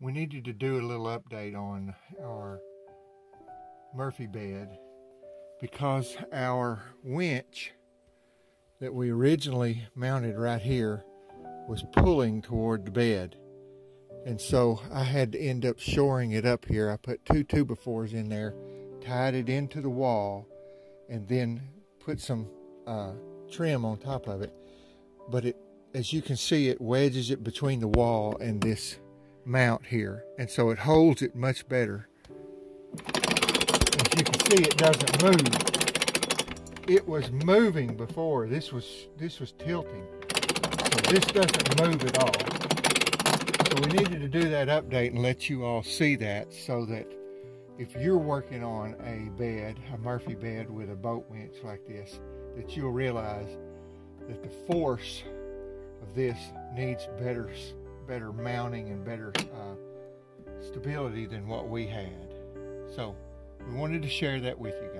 we needed to do a little update on our Murphy bed because our winch that we originally mounted right here was pulling toward the bed. And so I had to end up shoring it up here. I put two 2x4s in there, tied it into the wall, and then put some uh, trim on top of it. But it, as you can see, it wedges it between the wall and this mount here. And so it holds it much better. As you can see, it doesn't move. It was moving before. This was this was tilting. So this doesn't move at all. So we needed to do that update and let you all see that so that if you're working on a bed, a Murphy bed with a boat winch like this, that you'll realize that the force of this needs better better mounting and better uh, stability than what we had. So we wanted to share that with you guys.